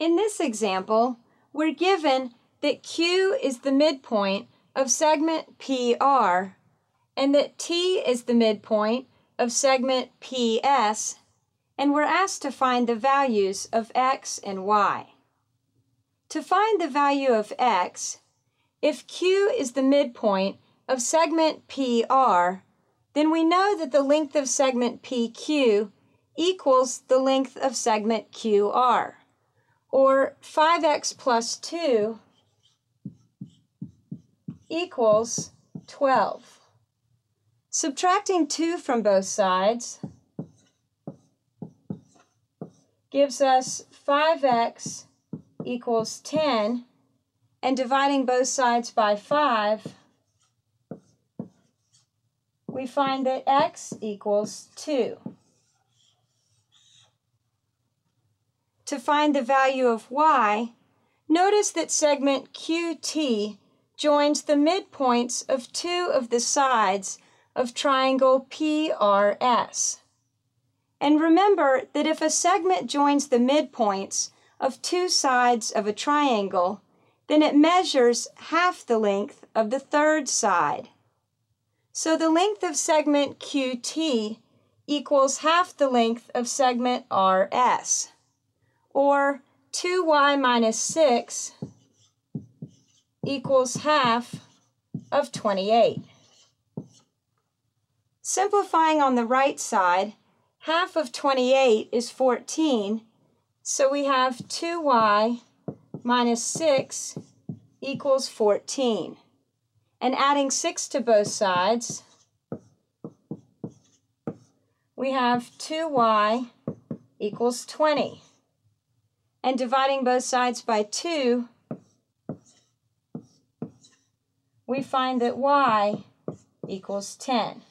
In this example, we're given that Q is the midpoint of segment PR and that T is the midpoint of segment PS, and we're asked to find the values of X and Y. To find the value of X, if Q is the midpoint of segment PR, then we know that the length of segment PQ equals the length of segment QR or 5x plus 2 equals 12. Subtracting 2 from both sides gives us 5x equals 10, and dividing both sides by 5, we find that x equals 2. To find the value of y, notice that segment QT joins the midpoints of two of the sides of triangle PRS. And remember that if a segment joins the midpoints of two sides of a triangle, then it measures half the length of the third side. So the length of segment QT equals half the length of segment RS or 2y minus 6 equals half of 28. Simplifying on the right side, half of 28 is 14, so we have 2y minus 6 equals 14. And adding 6 to both sides, we have 2y equals 20 and dividing both sides by 2, we find that y equals 10.